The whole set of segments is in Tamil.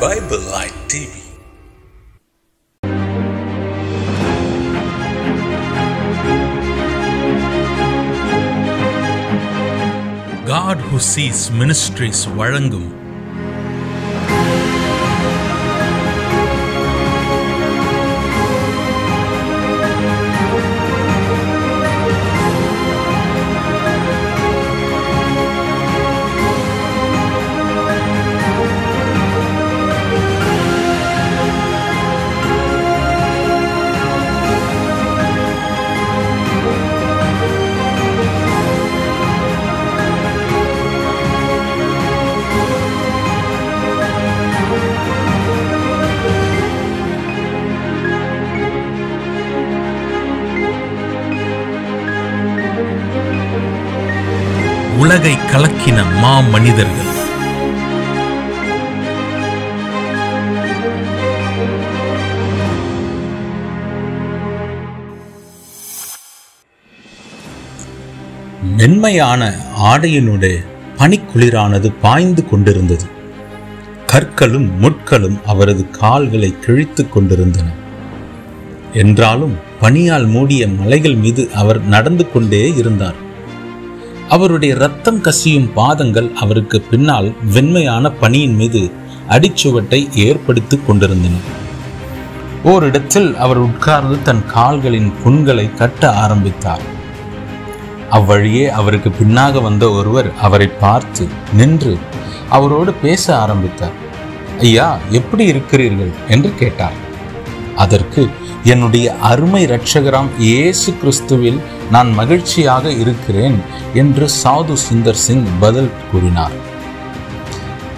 Bible Light TV. God who sees ministries வழங்கும் உலகை கலக்கின மா மனிதர்கள் மென்மையான ஆடையினுடைய பனிக்குளிரானது பாய்ந்து கொண்டிருந்தது. கற்களும் முட்களும் அவரது கால்களை கிழித்துக் கொண்டிருந்தன. என்றாலும் பனியால் மூடிய மலைகள் மீது அவர் நடந்து கொண்டே இருந்தார். அவருடைய ரத்தம் கசியும் பாதங்கள் அவருக்கு பின்னால் வெண்மையான பனியின் மீது அடிச்சுவட்டை ஏற்படுத்திக் கொண்டிருந்தன. ஓரிடத்தில் அவர் உட்கார்ந்து தன் கால்களின் புண்களை கட்ட ஆரம்பித்தார். அவ்வழியே அவருக்கு பின்னாக வந்த ஒருவர் அவரை பார்த்து நின்று அவரோடு பேச ஆரம்பித்தார். ஐயா எப்படி இருக்கிறீர்கள்? என்று கேட்டார். அதற்கு என்னுடைய அருமை இரட்சகராம் இயேசு கிறிஸ்துவில் நான் மகிழ்ச்சியாக இருக்கிறேன் என்று சாது சுந்தர் சிங் பதில் கூறினார்.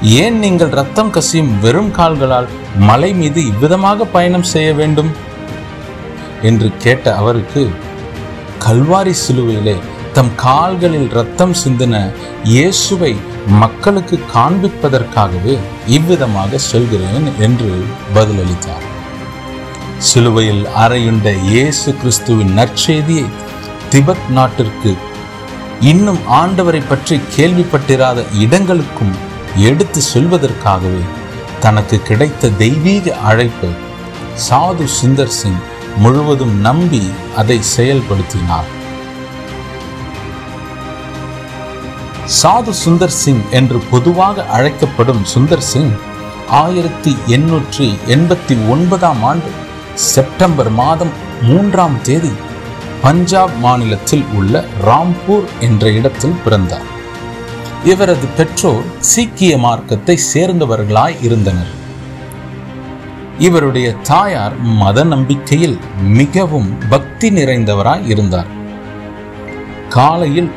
ஏன் நீங்கள் ரத்தம் கசியும் வெறும் கால்களால் மலை மீது இவ்விதமாக பயணம் செய்ய வேண்டும்? என்று கேட்ட அவருக்கு கல்வாரி சிலுவையிலே தம் கால்களில் ரத்தம் சிந்தின இயேசுவை மக்களுக்கு காண்பிப்பதற்காகவே இவ்விதமாக சொல்கிறேன் என்று பதிலளித்தார். சிலுவையில் அறையுண்ட இயேசு கிறிஸ்துவின் நற்செய்தியை திபெத் நாட்டிற்கு. இன்னும் ஆண்டவரை பற்றி கேள்விப்பட்டிராத இடங்களுக்கும் எடுத்து சொல்வதற்காகவே தனக்கு கிடைத்த தெய்வீக அழைப்பை சாது சுந்தர் சிங் முழுவதும் நம்பி அதை செயல்படுத்தினார். சாது சுந்தர் சிங் என்று பொதுவாக அழைக்கப்படும் சுந்தர் சிங் ஆயிரத்தி எண்ணூற்றி எண்பத்தி ஒன்பதாம் ஆண்டு செப்டம்பர் மாதம் மூன்றாம் தேதி பஞ்சாப் மாநிலத்தில் உள்ள ராம்பூர் என்ற இடத்தில் பிறந்தார். இவரது பெற்றோர் சீக்கிய மார்க்கத்தை சேர்ந்தவர்களாய் இருந்தனர். இவருடைய தாயார் மத நம்பிக்கையில் மிகவும் பக்தி நிறைந்தவராய் இருந்தார். காலையில்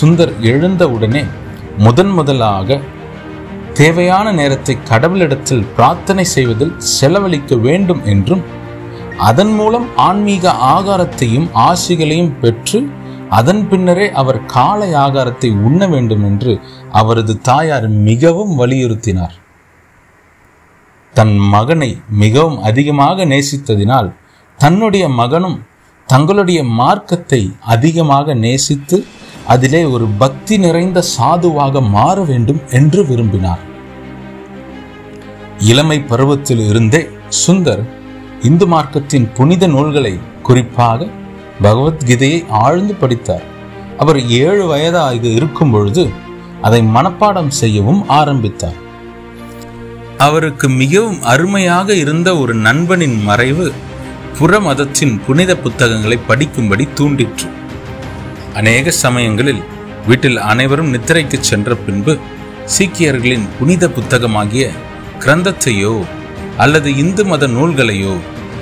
சுந்தர் எழுந்தவுடனே முதன் முதலாக தேவையான நேரத்தை கடவுளிடத்தில் பிரார்த்தனை செய்வதில் செலவழிக்க வேண்டும் என்றும் அதன் மூலம் ஆன்மீக ஆகாரத்தையும் ஆசிகளையும் பெற்று அதன் பின்னரே அவர் காலை ஆகாரத்தை உண்ண வேண்டும் என்று அவரது தாயார் மிகவும் வலியுறுத்தினார். தன் மகனை மிகவும் அதிகமாக நேசித்ததினால் தன்னுடைய மகனும் தங்களுடைய மார்க்கத்தை அதிகமாக நேசித்து அதிலே ஒரு பக்தி நிறைந்த சாதுவாக மாற வேண்டும் என்று விரும்பினார். இளமை பருவத்தில் இருந்தே சுந்தர் இந்து மார்க்கத்தின் புனித நூல்களை குறிப்பாக பகவத்கீதையை ஆழ்ந்து படித்தார். அவர் ஏழு வயதாக இருக்கும் பொழுது அதை மனப்பாடம் செய்யவும் ஆரம்பித்தார். அவருக்கு மிகவும் அருமையாக இருந்த ஒரு நண்பனின் மறைவு புற மதத்தின் புனித புத்தகங்களை படிக்கும்படி தூண்டிற்று. அநேக சமயங்களில் வீட்டில் அனைவரும் நித்திரைக்கு சென்ற பின்பு சீக்கியர்களின் புனித புத்தகமாகிய கிரந்தத்தையோ அல்லது இந்து மத நூல்களையோ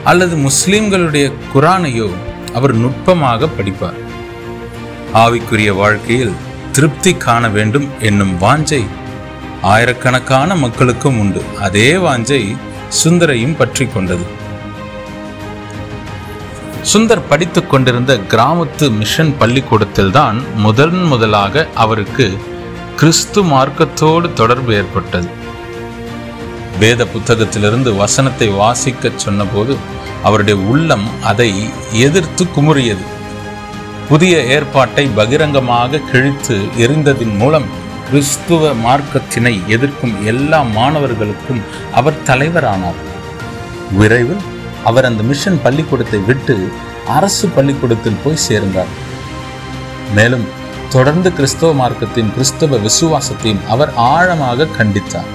அல்லது முஸ்லிம்களுடைய குரானையோ அவர் நுட்பமாக படிப்பார். ஆவிக்குரிய வாழ்க்கையில் திருப்தி காண வேண்டும் என்னும் வாஞ்சை ஆயிரக்கணக்கான மக்களுக்கும் உண்டு. அதே வாஞ்சை சுந்தரையும் பற்றி கொண்டது. சுந்தர் படித்துக் கொண்டிருந்த கிராமத்து மிஷன் பள்ளிக்கூடத்தில்தான் முதன் முதலாக அவருக்கு கிறிஸ்து மார்க்கத்தோடு தொடர்பு ஏற்பட்டது. வேத புத்தகத்திலிருந்து வசனத்தை வாசிக்கச் சொன்னபோது அவருடைய உள்ளம் அதை எதிர்த்து குமுறியது. புதிய ஏற்பாட்டை பகிரங்கமாக கிழித்து எரிந்ததின் மூலம் கிறிஸ்துவ மார்க்கத்தினை எதிர்க்கும் எல்லா மாணவர்களுக்கும் அவர் தலைவரானார். விரைவில் அவர் அந்த மிஷன் பள்ளிக்கூடத்தை விட்டு அரசு பள்ளிக்கூடத்தில் போய் சேர்ந்தார். மேலும் தொடர்ந்து கிறிஸ்தவ மார்க்கத்தின் கிறிஸ்தவ விசுவாசத்தையும் அவர் ஆழமாக கண்டித்தார்.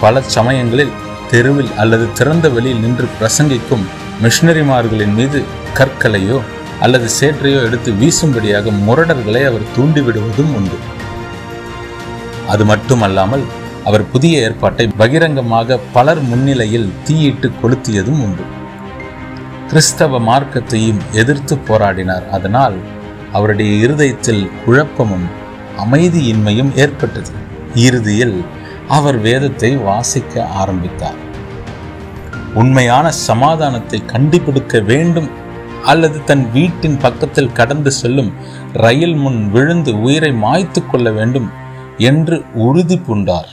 பல சமயங்களில் தெருவில் அல்லது திறந்த வெளியில் நின்று பிரசங்கிக்கும் மிஷனரிமார்களின் மீது கற்களையோ அல்லது சேற்றையோ எடுத்து வீசும்படியாக முரடர்களை அவர் தூண்டிவிடுவதும் உண்டு. அது மட்டுமல்லாமல் அவர் புதிய ஏற்பாட்டை பகிரங்கமாக பலர் முன்னிலையில் தீயிட்டு கொளுத்தியதும் உண்டு. கிறிஸ்தவ மார்க்கத்தையும் எதிர்த்து போராடினார். அதனால் அவருடைய இருதயத்தில் குழப்பமும் அமைதியின்மையும் ஏற்பட்டது. இறுதியில் அவர் வேதத்தை வாசிக்க ஆரம்பித்தார். உண்மையான சமாதானத்தை கண்டுபிடிக்க வேண்டும் அல்லது தன் வீட்டின் பக்கத்தில் கடந்து செல்லும் ரயில் முன் விழுந்து உயிரை மாய்த்து கொள்ள வேண்டும் என்று உறுதி பூண்டார்.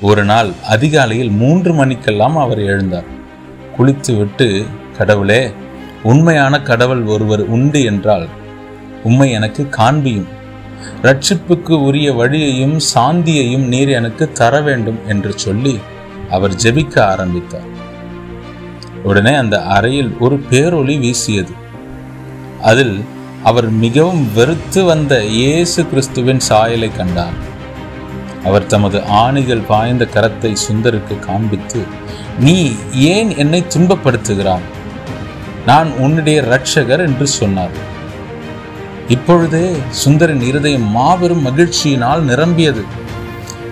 ஒரு நாள் அதிகாலையில் மூன்று மணிக்கெல்லாம் அவர் எழுந்தார். குளித்துவிட்டு கடவுளே உண்மையான கடவுள் ஒருவர் உண்டு என்றால் உம்மை எனக்கு காண்பியும். ரட்சிப்புக்கு உரிய வழியையும் சாந்தியையும் நீர் எனக்கு தர வேண்டும் என்று சொல்லி அவர் ஜெபிக்க ஆரம்பித்தார். உடனே அந்த அறையில் ஒரு பேரொளி வீசியது. அதில் அவர் மிகவும் வெறுத்து வந்த இயேசு கிறிஸ்துவின் சாயலை கண்டார். அவர் தமது ஆணிகள் பாய்ந்த கரத்தை சுந்தருக்கு காண்பித்து நீ ஏன் என்னை துன்பப்படுத்துகிறாய்? நான் உன்னுடைய ரட்சகர் என்று சொன்னார். இப்பொழுதே சுந்தரின் இருதயம் மாபெரும் மகிழ்ச்சியினால் நிரம்பியது.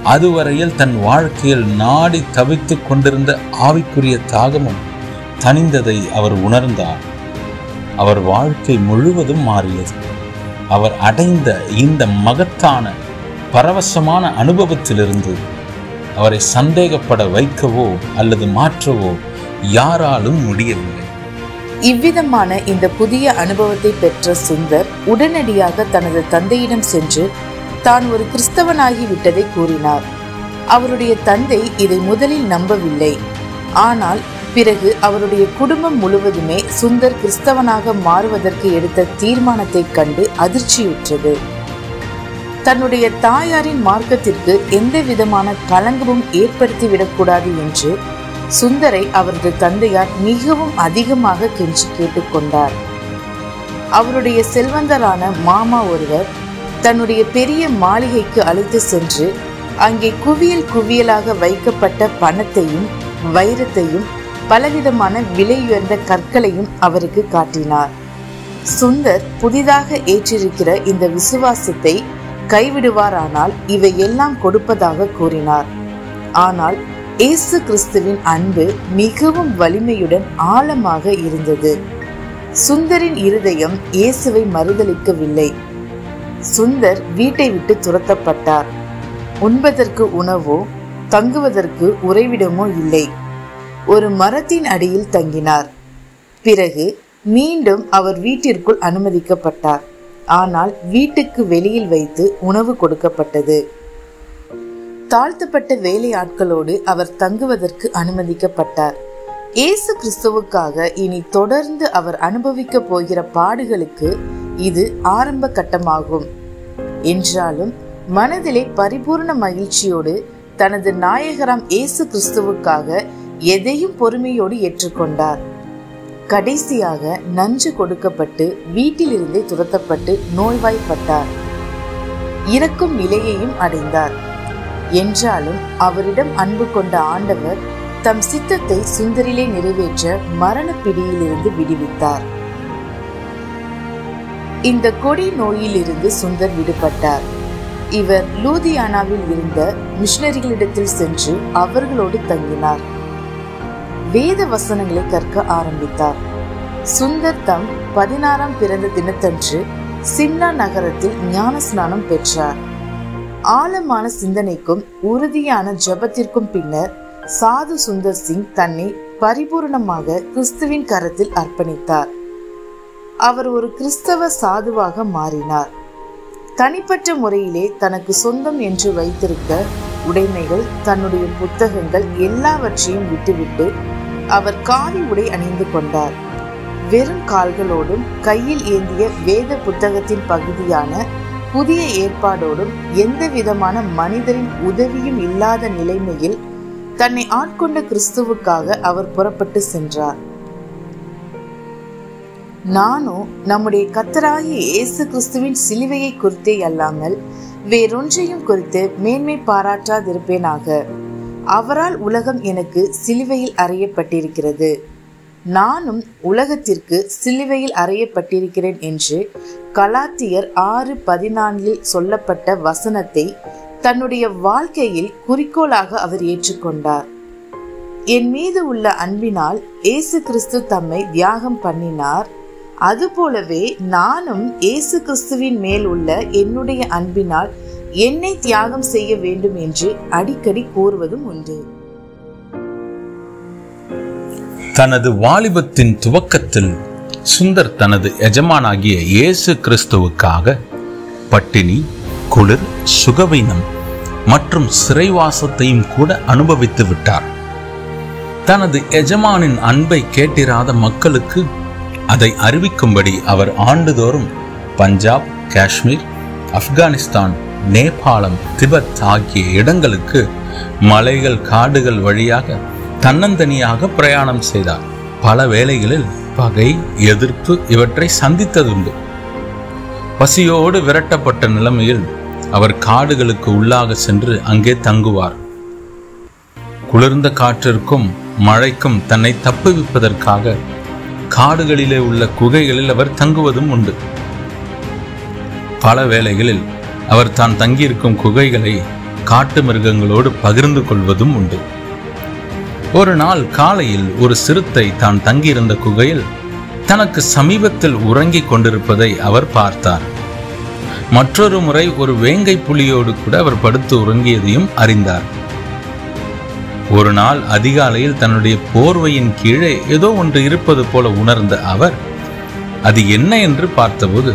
அதுவரையில் தன் வாழ்க்கையில் நாடி தவித்து கொண்டிருந்த ஆவிக்குரிய தாகமும் தனிந்ததை அவர் உணர்ந்தார். அவர் வாழ்க்கை முழுவதும் மாறியது. அவர் அடைந்த இந்த மகத்தான பரவசமான அனுபவத்திலிருந்து அவரை சந்தேகப்பட வைக்கவோ அல்லது மாற்றவோ யாராலும் முடியவில்லை. இவ்விதமான இந்த புதிய அனுபவத்தை பெற்ற சுந்தர் உடனடியாக தனது தந்தையிடம் சென்று தான் ஒரு கிறிஸ்தவனாகி விட்டதை கூறினார். அவருடைய தந்தை இதை முதலில் நம்பவில்லை. ஆனால் பிறகு அவருடைய குடும்பம் முழுவதுமே சுந்தர் கிறிஸ்தவனாக மாறுவதற்கு எடுத்த தீர்மானத்தைக் கண்டு அதிர்ச்சியுற்றது. தன்னுடைய தாயாரின் மார்க்கத்திற்கு எந்த விதமான களங்கமும் ஏற்படுத்திவிடக்கூடாது என்று சுந்தரை அவரது தந்தையார் மிகவும் அதிகமாக கெஞ்சி கேட்டுக்கொண்டார். அவருடைய செல்வந்தரான மாமா ஒருவர் தன்னுடைய பெரிய மாளிகைக்கு அழைத்து சென்று அங்கே குவியல் குவியலாக வைக்கப்பட்ட பணத்தையும் வைரத்தையும் பலவிதமான விலையுயர்ந்த கற்களையும் அவருக்கு காட்டினார். சுந்தர் புதிதாக ஏற்றிருக்கிற இந்த விசுவாசத்தை கைவிடுவாரானால் இவை எல்லாம் கொடுப்பதாக கூறினார். ஆனால் இயேசு கிறிஸ்துவின் அன்பு மிகவும் வலிமையுடன் ஆழமாக இருந்தது. சுந்தரின் இருதயம் இயேசுவை மறுதளிக்கவில்லை சுந்தர் வீட்டை விட்டு துரத்தப்பட்டார். உண்பதற்கு உணவோ தங்குவதற்கு உறைவிடமோ இல்லை. ஒரு மரத்தின் அடியில் தங்கினார். பிறகு மீண்டும் அவர் வீட்டிற்குள் அனுமதிக்கப்பட்டார். ஆனால் வீட்டுக்கு வெளியில் வைத்து உணவு கொடுக்கப்பட்டது. தாழ்த்தப்பட்ட வேலையாட்களோடு அவர் தங்குவதற்கு அனுமதிக்கப்பட்டார். இயேசு கிறிஸ்துவுக்காக இனி தொடர்ந்து அவர் அனுபவிக்க போகிற பாடுகளுக்கு இது ஆரம்ப கட்டமாகும். என்றாலும் மனதிலே பரிபூர்ண மகிழ்ச்சியோடு தனது நாயகராம் இயேசு கிறிஸ்துவுக்காக எதையும் பொறுமையோடு ஏற்றுக்கொண்டார். கடைசியாக நஞ்சு கொடுக்கப்பட்டு வீட்டிலிருந்தே துரத்தப்பட்டு நோய்வாய்ப்பட்டார். இறக்கும் நிலையையும் அடைந்தார். என்றாலும் அவரிடம் அன்பு கொண்ட ஆண்டவர் தம் சித்தத்தை சுந்தரிலே நிறைவேற்ற மரண பிடியிலிருந்து விடுவித்தார். இந்த கொடி நோயிலிருந்து சுந்தர் விடுபட்டார். இவர் லூதியானாவில் இருந்த மிஷனரிகளிடத்தில் சென்று அவர்களோடு தங்கினார். வேத வசனங்களை கற்க ஆரம்பித்தார். சுந்தர் தம் பதினாறாம் பிறந்த தினத்தன்று சிம்னா நகரத்தில் ஞான ஸ்நானம் பெற்றார். ஆழமான சிந்தனைக்கும் உறுதியான ஜெபத்திற்கும் பின்னர் சாது சுந்தர் சிங் தன்னை பரிபூர்ணமாக கிறிஸ்துவின் கரத்தில் அர்ப்பணித்தார். அவர் ஒரு கிறிஸ்தவ சாதுவாக மாறினார். தனிப்பட்ட முறையிலே தனக்கு சொந்தம் என்று வைத்திருக்க உடைமைகள் தன்னுடைய புத்தகங்கள் எல்லாவற்றையும் விட்டுவிட்டு அவர் காவி உடை அணிந்து கொண்டார். வெறும் கால்களோடும் கையில் ஏந்திய வேத புத்தகத்தின் பகுதியான புதிய ஏற்பாடோடும் எந்த விதமான மனிதரின் உதவியும் இல்லாத நிலைமையில் தன்னை ஆட்கொண்ட கிறிஸ்துவுக்காக அவர் புறப்பட்டு சென்றார். நானும் நம்முடைய கத்தராகிய இயேசு கிறிஸ்துவின் சிலுவையை குறித்தே அல்லாமல் வேறொன்றையும் குறித்து மேன்மை பாராட்டாதிருப்பேனாக. அவரால் உலகம் எனக்கு சிலுவையில் அறையப்பட்டிருக்கிறது. நானும் உலகத்திற்கு சிலுவையில் அறையப்பட்டிருக்கிறேன் என்று கலாத்தியர் ஆறு பதினான்கில் சொல்லப்பட்ட வசனத்தை தன்னுடைய வாழ்க்கையில் குறிக்கோளாக அவர் ஏற்றுக்கொண்டார். என் மீது உள்ள அன்பினால் இயேசு கிறிஸ்து தம்மை தியாகம் பண்ணினார். அதுபோலவே நானும் இயேசு கிறிஸ்துவின் மேல் உள்ள என்னுடைய அன்பினால் என்னை தியாகம் செய்ய வேண்டும் என்று அடிக்கடி கூறுவதும் உண்டு. தனது வாலிபத்தின் துவக்கத்தில் சுந்தர் தனது எஜமானாகிய இயேசு கிறிஸ்துவுக்காக பட்டினி குளிர் சுகவீனம் மற்றும் சிறைவாசத்தையும் கூட அனுபவித்து விட்டார். தனது எஜமானின் அன்பை கேட்டிராத மக்களுக்கு அதை அறிவிக்கும்படி அவர் ஆண்டுதோறும் பஞ்சாப் காஷ்மீர் ஆப்கானிஸ்தான் நேபாளம் திபெத் ஆகிய இடங்களுக்கு மலைகள் காடுகள் வழியாக தன்னந்தனியாக பிரயாணம் செய்தார். பல வேளைகளில் பகை எதிர்ப்பு இவற்றை சந்தித்ததுண்டு. பசியோடு விரட்டப்பட்ட நிலைமையில் அவர் காடுகளுக்கு உள்ளாக சென்று அங்கே தங்குவார். குளிர்ந்த காற்றிற்கும் மழைக்கும் தன்னை தப்புவிப்பதற்காக காடுகளிலே உள்ள குகைகளில் அவர் தங்குவதும் உண்டு. பல வேளைகளில் அவர் தான் தங்கியிருக்கும் குகைகளை காட்டு மிருகங்களோடு பகிர்ந்து கொள்வதும் உண்டு. ஒரு நாள் காலையில் ஒரு சிறுத்தை தான் தங்கியிருந்த குகையில் தனக்கு சமீபத்தில் உறங்கிக் கொண்டிருப்பதை அவர் பார்த்தார். மற்றொரு முறை ஒரு வேங்கை புலியோடு கூட அவர் படுத்து உறங்கியதையும் அறிந்தார். ஒரு நாள் அதிகாலையில் தன்னுடைய போர்வையின் கீழே ஏதோ ஒன்று இருப்பது போல உணர்ந்த அவர் அது என்ன என்று பார்த்தபோது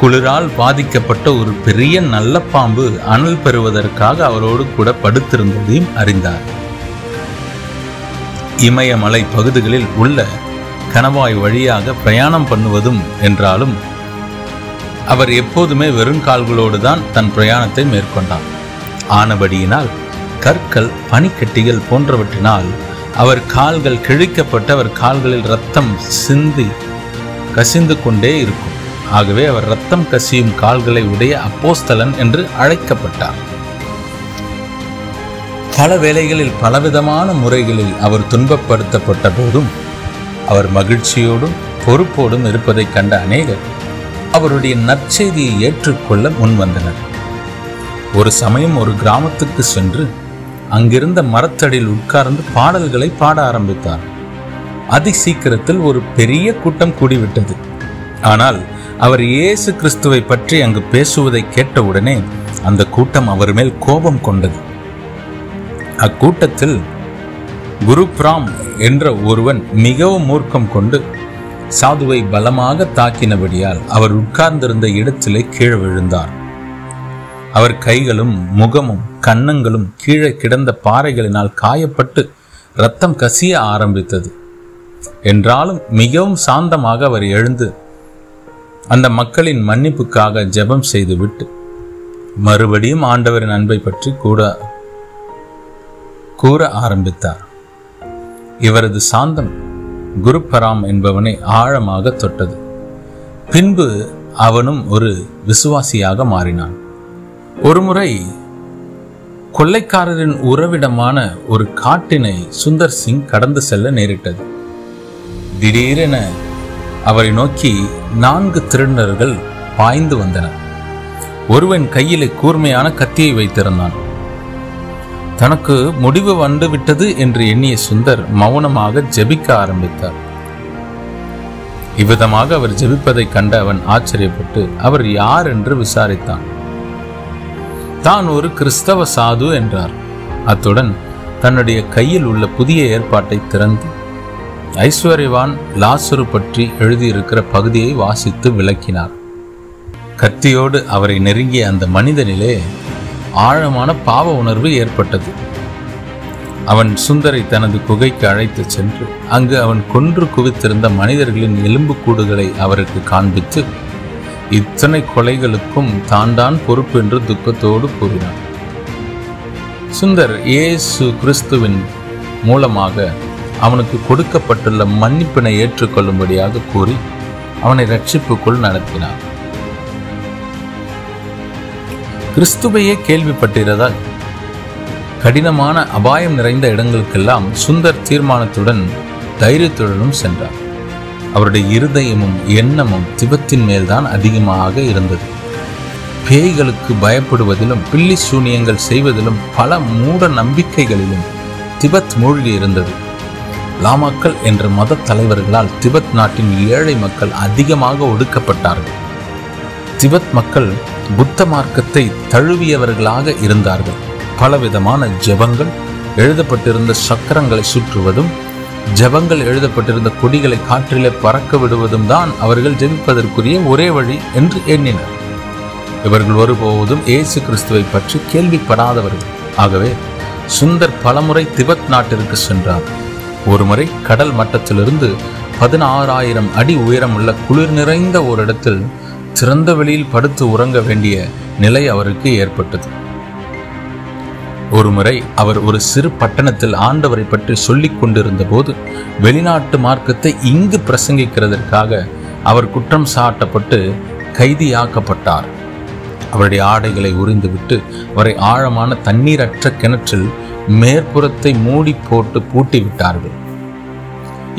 குளிரால் பாதிக்கப்பட்ட ஒரு பெரிய நல்ல பாம்பு அனல் பெறுவதற்காக அவரோடு கூட படுத்திருந்ததையும் அறிந்தார். இமயமலை பகுதிகளில் உள்ள கணவாய் வழியாக பிரயாணம் பண்ணுவதும் என்றாலும் அவர் எப்போதுமே வெறுங்கால்களோடு தான் தன் பிரயாணத்தை மேற்கொண்டார். ஆனபடியினால் கற்கள் பனிக்கட்டிகள் போன்றவற்றினால் அவர் கால்கள் கிழிக்கப்பட்டு அவர் கால்களில் ரத்தம் சிந்தி கசிந்து கொண்டே இருக்கும். ஆகவே அவர் ரத்தம் கசியும் கால்களை உடைய அப்போஸ்தலன் என்று அழைக்கப்பட்டார். பல வேளைகளில் பலவிதமான முறைகளில் அவர் துன்பப்படுத்தப்பட்ட போதும் அவர் மகிழ்ச்சியோடும் பொறுப்போடும் இருப்பதைக் கண்ட அநேகர் அவருடைய நற்செய்தியை ஏற்றுக்கொள்ள முன்வந்தனர். ஒரு சமயம் ஒரு கிராமத்துக்கு சென்று அங்கிருந்த மரத்தடியில் உட்கார்ந்து பாடல்களை பாட ஆரம்பித்தார். அதி சீக்கிரத்தில் ஒரு பெரிய கூட்டம் கூடிவிட்டது. ஆனால் அவர் இயேசு கிறிஸ்துவை பற்றி அங்கு பேசுவதை கேட்டவுடனே அந்த கூட்டம் அவர் மேல் கோபம் கொண்டது. அக்கூட்டத்தில் குருப்ராம் என்ற ஒருவன் மிகவும் மூர்க்கம் கொண்டு சாதுவை பலமாக தாக்கினபடியால் அவர் உட்கார்ந்திருந்த இடத்திலே கீழே விழுந்தார். அவர் கைகளும் முகமும் கன்னங்களும் கீழே கிடந்த பாறைகளினால் காயப்பட்டு ரத்தம் கசிய ஆரம்பித்தது. என்றாலும் மிகவும் சாந்தமாக அவர் எழுந்து அந்த மக்களின் மன்னிப்புக்காக ஜெபம் செய்துவிட்டு மறுபடியும் ஆண்டவரின் அன்பை பற்றி கூட கூற ஆரம்பித்தார். இவரது சாந்தம் குருபராம் என்பவனை ஆழமாக தொட்டது. பின்பு அவனும் ஒரு விசுவாசியாக மாறினான். ஒருமுறை கொள்ளைக்காரரின் உறவிடமான ஒரு காட்டினை சுந்தர் சிங் கடந்து செல்ல நேரிட்டது. திடீரென அவரை நோக்கி நான்கு திருடர்கள் பாய்ந்து வந்தனர். ஒருவன் கையிலே கூர்மையான கத்தியை வைத்திருந்தான். தனக்கு முடிவு வந்துவிட்டது என்று எண்ணிய சுந்தர் மௌனமாக ஜெபிக்க ஆரம்பித்தார். இவ்விதமாக அவர் ஜெபிப்பதைக் கண்ட அவன் ஆச்சரியப்பட்டு அவர் யார் என்று விசாரித்தான். தான் ஒரு கிறிஸ்தவ சாது என்றார். அத்துடன் தன்னுடைய கையில் உள்ள புதிய ஏற்பாட்டை திறந்து ஐஸ்வர்யவான் லாசுரு பற்றி எழுதியிருக்கிற பகுதியை வாசித்து விளக்கினார். கத்தியோடு அவரை நெருங்கிய அந்த மனிதனிலே ஆழமான பாவ உணர்வு ஏற்பட்டது. அவன் சுந்தரை தனது குகைக்கு அழைத்து சென்று அங்கு அவன் கொன்று குவித்திருந்த மனிதர்களின் எலும்புக்கூடுகளை அவருக்கு காண்பித்து இத்தனை கொலைகளுக்கும் தான் தான் பொறுப்பு என்று துக்கத்தோடு கூறினார் சுந்தர் இயேசு கிறிஸ்துவின் மூலமாக அவனுக்கு கொடுக்கப்பட்டுள்ள மன்னிப்பினை ஏற்றுக்கொள்ளும்படியாக கூறி அவனை ரட்சிப்புக்குள் நடத்தினார் கிறிஸ்துவையே கேள்விப்பட்டிருந்தால் கடினமான அபாயம் நிறைந்த இடங்களுக்கெல்லாம் சுந்தர் தீர்மானத்துடன் தைரியத்துடனும் சென்றார். அவருடைய இருதயமும் எண்ணமும் திபத்தின் மேல்தான் அதிகமாக இருந்தது. பேய்களுக்கு பயப்படுவதிலும் பில்லி சூனியங்கள் செய்வதிலும் பல மூட நம்பிக்கைகளிலும் திபெத் மூழ்கி இருந்தது. லாமாக்கள் என்ற மத தலைவர்களால் திபெத் நாட்டின் ஏழை மக்கள் அதிகமாக ஒடுக்கப்பட்டார்கள். திபெத் மக்கள் புத்த மார்க்கத்தை தழுவியவர்களாக இருந்தார்கள். பலவிதமான ஜெபங்கள் எழுதப்பட்டிருந்த சக்கரங்களை சுற்றுவதும் ஜெபங்கள் எழுதப்பட்டிருந்த கொடிகளை காற்றிலே பறக்க விடுவதும் தான் அவர்கள் ஜெபிப்பதற்குரிய ஒரே வழி என்று எண்ணினர். இவர்கள் ஒருபோதும் இயேசு கிறிஸ்துவை பற்றி கேள்விப்படாதவர்கள். ஆகவே சுந்தர் பலமுறை திபெத் நாட்டிற்கு சென்றார். ஒருமுறை கடல் மட்டத்திலிருந்து பதினாறாயிரம் அடி உயரமுள்ள குளிர் நிறைந்த ஒரு இடத்தில் திறந்த வெளியில் படுத்து உறங்க வேண்டிய நிலை அவருக்கு ஏற்பட்டது. ஒருமுறை அவர் ஒரு சிறு பட்டணத்தில் ஆண்டவரை பற்றி சொல்லிக் கொண்டிருந்த போது வெளிநாட்டு மார்க்கத்தை இங்கு பிரசங்கிக்கிறதற்காக அவர் குற்றம் சாட்டப்பட்டு கைதியாக்கப்பட்டார். அவருடைய ஆடைகளை உறிந்துவிட்டு அவரை ஆழமான தண்ணீரற்ற கிணற்றில் மேற்புறத்தை மூடி போட்டு பூட்டி விட்டார்கள்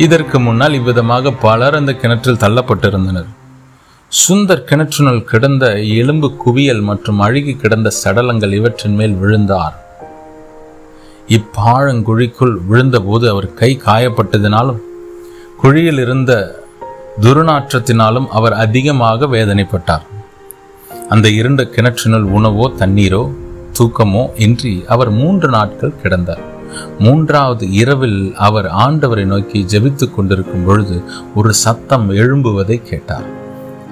இதற்கு முன்னால் இவ்விதமாக பலர் அந்த கிணற்றில் தள்ளப்பட்டிருந்தனர். சுந்தர் கிணற்றினுள் கிடந்த எலும்பு குவியல் மற்றும் அழுகி கிடந்த சடலங்கள் இவற்றின் மேல் விழுந்தார். இப்பாழங்குழிக்குள் விழுந்தபோது அவர் கை காயப்பட்டதினாலும் குழியில் இருந்த துர்நாற்றத்தினாலும் அவர் அதிகமாக வேதனைப்பட்டார். அந்த இருண்ட கிணற்றினுள் உணவோ தண்ணீரோ தூக்கமோ இன்றி அவர் மூன்று நாட்கள் கிடந்தார். மூன்றாவது இரவில் அவர் ஆண்டவரை நோக்கி ஜெபித்துக் கொண்டிருக்கும் பொழுது ஒரு சத்தம் எழும்புவதை கேட்டார்.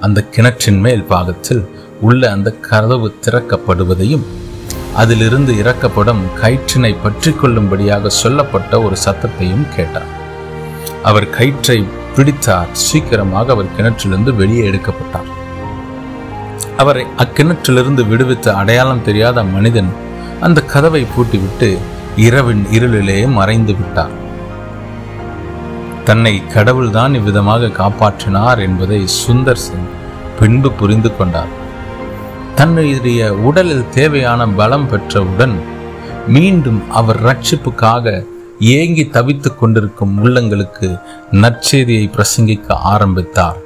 அந்த கிணற்றின் மேல் பாகத்தில் உள்ள அந்த கதவு திறக்கப்படுவதையும் அதிலிருந்து இறக்கப்படும் கயிற்றினை பற்றி கொள்ளும்படியாக சொல்லப்பட்ட ஒரு சத்தத்தையும் கேட்டார் அவர் கயிற்றை பிடித்தார். சீக்கிரமாக அவர் கிணற்றிலிருந்து வெளியே எடுக்கப்பட்டார். அவரை அக்கிணற்றிலிருந்து விடுவித்த அடையாளம் தெரியாத மனிதன் அந்த கதவை பூட்டிவிட்டு இரவின் இருளிலேயே மறைந்து விட்டார். தன்னை கடவுள்தான் இவ்விதமாக காப்பாற்றினார் என்பதை சுந்தர் சிங் பின்பு புரிந்து கொண்டார். தன்னுடைய உடலில் தேவையான பலம் பெற்றவுடன் மீண்டும் அவர் ரட்சிப்புக்காக ஏங்கி தவித்துக் கொண்டிருக்கும் உள்ளங்களுக்கு நற்செய்தியை பிரசங்கிக்க ஆரம்பித்தார்.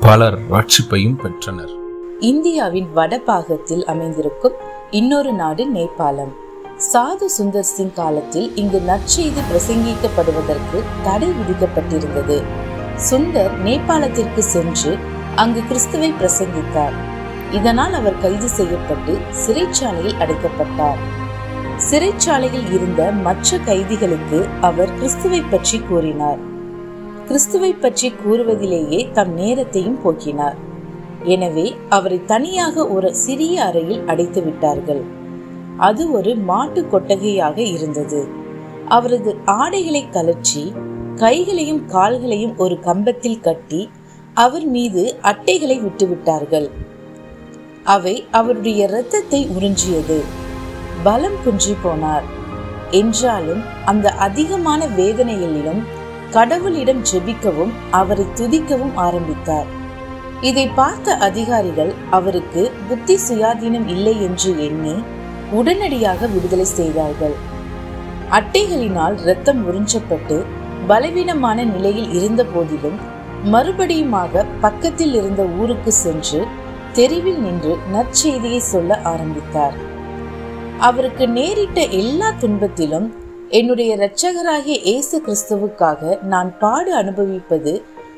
பலர் ரட்சிப்பையும் பெற்றனர். இந்தியாவின் வடபாகத்தில் அமைந்திருக்கும் இன்னொரு நாடு நேபாளம். சாது சுந்தர் சிங் காலத்தில் இங்கு நற்செய்தி பிரசங்கிக்கப்படுவதற்கு தடை விதிக்கப்பட்டிருந்தது. சுந்தர் நேபாளத்திற்கு சென்று அங்கு கிறிஸ்துவை பிரசங்கித்தார். இதனால் அவர் கைது செய்யப்பட்டு சிறைச்சாலையில் அடைக்கப்பட்டார். சிறைச்சாலையில் இருந்த மற்ற கைதிகளுக்கு அவர் கிறிஸ்துவை பற்றி கூறினார். கிறிஸ்துவை பற்றி கூறுவதிலேயே தம் நேரத்தையும் போக்கினார். எனவே அவரை தனியாக ஒரு சிறிய அறையில் அடைத்து விட்டார்கள் அது ஒரு மாட்டு கொட்டகையாக இருந்தது. அவரது ஆடைகளை கலற்றி கைகளையும் கால்களையும் ஒரு கம்பத்தில் கட்டி அவர் மீது அட்டைகளை விட்டுவிட்டார்கள். அவை அவருடைய இரத்தத்தை உறிஞ்சியது. பலம் குன்றி போனார். என்றாலும் அந்த அதிகமான வேதனைகளிலும் கடவுளிடம் ஜெபிக்கவும் அவரை துதிக்கவும் ஆரம்பித்தார். இதை பார்த்த அதிகாரிகள் அவருக்கு புத்தி சுயாதீனம் இல்லை என்று எண்ணி உடனடியாக விடுதலை செய்தார்கள். அட்டைகளினால் இரத்தம் உறிஞ்சப்பட்டு பலவீனமான நிலையில் இருந்த போதிலும் மறுபடியுமாக பக்கத்தில் இருந்த ஊருக்கு சென்று தெருவில் நின்று நற்செய்தியை சொல்ல ஆரம்பித்தார். அவருக்கு நேரிட்ட எல்லா துன்பத்திலும் என்னுடைய இரட்சகராகிய இயேசு கிறிஸ்துவுக்காக நான் பாடு அனுபவிப்பது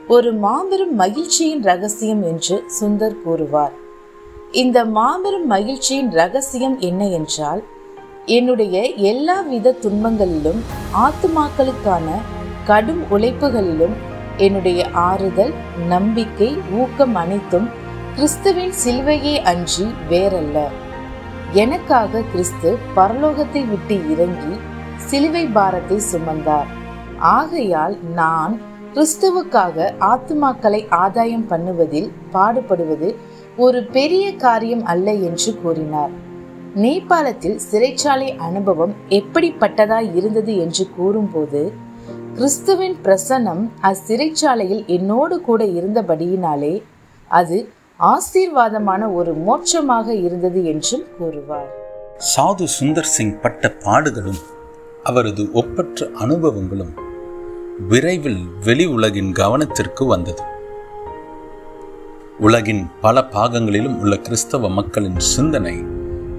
ஒரு மாபெரும் மகிழ்ச்சியின் ரகசியம் என்று சுந்தர் கூறுவார். இந்த மாபெரும் மகிழ்ச்சியின் ரகசியம் என்ன என்றால் என்னுடைய எல்லா வித துன்பங்களிலும் ஆத்துமாக்களுக்கான கடும் உழைப்புகளிலும் என்னுடைய ஆறுதல் நம்பிக்கை ஊக்கம் அனைத்தும் கிறிஸ்துவின் சிலுவையே அன்றி வேறல்ல. எனக்காக கிறிஸ்து பரலோகத்தை விட்டு இறங்கி சிலுவை பாரத்தை சுமந்தார். ஆகையால் நான் கிறிஸ்துவுக்காக ஆத்துமாக்களை ஆதாயம் பண்ணுவதில் பாடுபடுவது ஒரு பெரிய காரியம் அல்ல என்று கூறினார். நேபாளத்தில் சிறைச்சாலை அனுபவம் எப்படிப்பட்டதாய் இருந்தது என்று கூறும்போது கிறிஸ்துவின் பிரசன்னம் அச்சிறைச்சாலையில் என்னோடு கூட இருந்தபடியினாலே அது ஆசீர்வாதமான ஒரு மோட்சமாக இருந்தது என்றும் கூறுவார். சாது சுந்தர் சிங் பட்ட பாடுகளும் அவரது ஒப்பற்ற அனுபவங்களும் விரைவில் வெளி உலகின் கவனத்திற்கு வந்தது. உலகின் பல பாகங்களிலும் உள்ள கிறிஸ்தவ மக்களின் சிந்தனை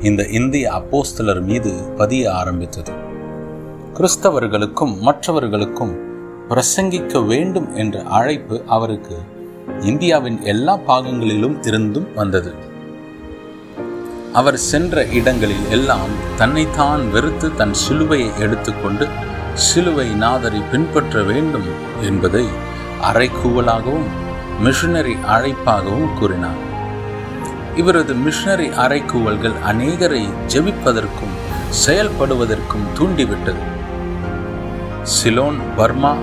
இந்த இந்திய அப்போஸ்தலர் மீது பதிய ஆரம்பித்தது. கிறிஸ்தவர்களுக்கும் மற்றவர்களுக்கும் பிரசங்கிக்க வேண்டும் என்ற அழைப்பு அவருக்கு இந்தியாவின் எல்லா பாகங்களிலும் இருந்தும் வந்தது. அவர் சென்ற இடங்களில் எல்லாம் தன்னைத்தான் வெறுத்து தன் சிலுவையை எடுத்துக்கொண்டு சிலுவை நாதரை பின்பற்ற வேண்டும் என்பதை அரைக்கூவலாகவும் மிஷனரி அழைப்பாகவும் கூறினார். இவரது மிஷனரி அறைக்கூவல்கள் அநேகரை ஜெபிப்பதற்கும் செயல்படுவதற்கும் தூண்டிவிட்டது. சிலோன் பர்மா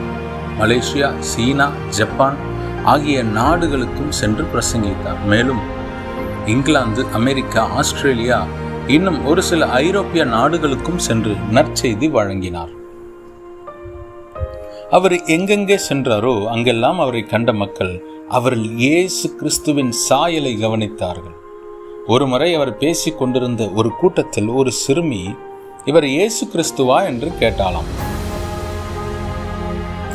மலேசியா சீனா ஜப்பான் ஆகிய நாடுகளுக்கும் சென்று பிரசங்கித்தார். மேலும் இங்கிலாந்து அமெரிக்கா ஆஸ்திரேலியா இன்னும் ஒரு சில ஐரோப்பிய நாடுகளுக்கும் சென்று நற்செய்தி வழங்கினார். அவர் எங்கெங்கே சென்றாரோ அங்கெல்லாம் அவரை கண்ட மக்கள் அவரில் இயேசு கிறிஸ்துவின் சாயலை கவனித்தார்கள். ஒருமுறை அவர் பேசிக் கொண்டிருந்த ஒரு கூட்டத்தில் ஒரு சிறுமி இவர் இயேசு கிறிஸ்துவா? என்று கேட்டாலாம்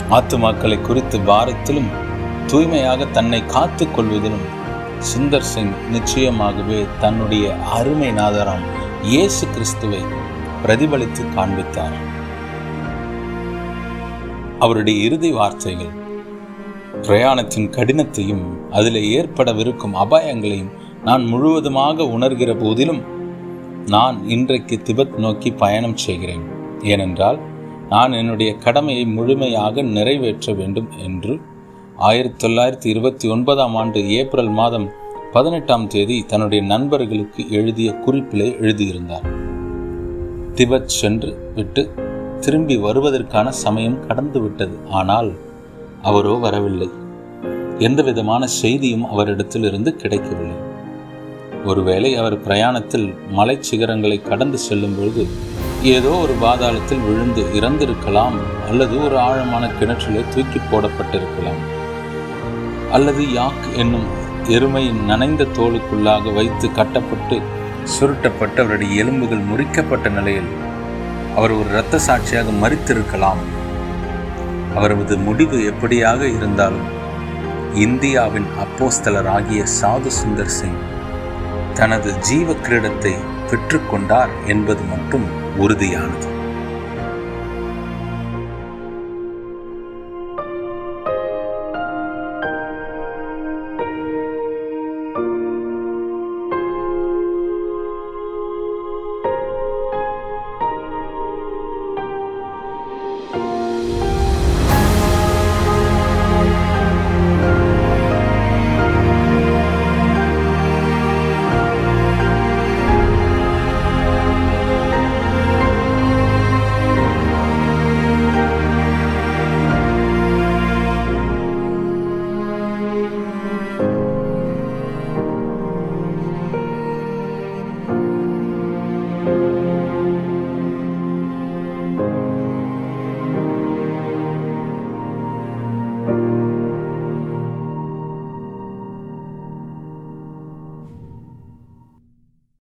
ஆத்துமாக்களை குறித்து பாரத்திலும் தூய்மையாக தன்னை காத்துக் கொள்வதிலும் சுந்தர் சிங் நிச்சயமாகவே தன்னுடைய அருமை நாதராம் இயேசு கிறிஸ்துவை பிரதிபலித்து காண்பித்தார். அவருடைய இறுதி வார்த்தைகள் பிரயாணத்தின் கடினத்தையும் அதில் ஏற்படவிருக்கும் அபாயங்களையும் நான் முழுவதுமாக உணர்கிற போதிலும் நான் இன்றைக்கு திபெத் நோக்கி பயணம் செய்கிறேன். ஏனென்றால் நான் என்னுடைய கடமையை முழுமையாக நிறைவேற்ற வேண்டும் என்று ஆயிரத்தி தொள்ளாயிரத்தி இருபத்தி ஒன்பதாம் ஆண்டு ஏப்ரல் மாதம் பதினெட்டாம் தேதி தன்னுடைய நண்பர்களுக்கு எழுதிய குறிப்பிலே எழுதியிருந்தார். திபெத் சென்று விட்டு திரும்பி வருவதற்கான சமயம் கடந்துவிட்டது. ஆனால் அவரோ வரவில்லை. எந்த விதமான செய்தியும் அவரிடத்தில் இருந்து கிடைக்கவில்லை. ஒருவேளை அவர் பிரயாணத்தில் மலை சிகரங்களை கடந்து செல்லும் பொழுது ஏதோ ஒரு பாதாளத்தில் விழுந்து இறந்திருக்கலாம் அல்லது ஒரு ஆழமான கிணற்றிலே தூக்கி போடப்பட்டிருக்கலாம். அல்லது யாக் என்னும் எருமையின் நனைந்த தோலுக்குள்ளாக வைத்து கட்டப்பட்டு சுருட்டப்பட்டு அவருடைய எலும்புகள் முறிக்கப்பட்ட நிலையில் அவர் ஒரு இரத்த சாட்சியாக மறித்திருக்கலாம் அவரது முடிவு எப்படியாக இருந்தாலும் இந்தியாவின் அப்போஸ்தலர் ஆகிய சாது சுந்தர் சிங் தனது ஜீவ கிரீடத்தை பெற்றுக்கொண்டார் என்பது மட்டும் உறுதியானது.